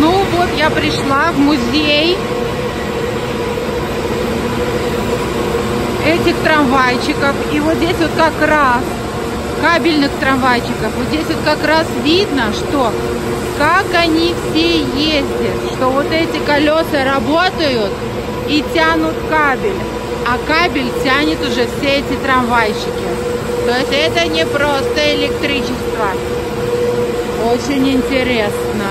Ну вот я пришла в музей этих трамвайчиков. И вот здесь вот как раз кабельных трамвайчиков. Вот здесь вот как раз видно, что как они все ездят, что вот эти колеса работают и тянут кабель, а кабель тянет уже все эти трамвайчики. То есть это не просто электричество. Очень интересно.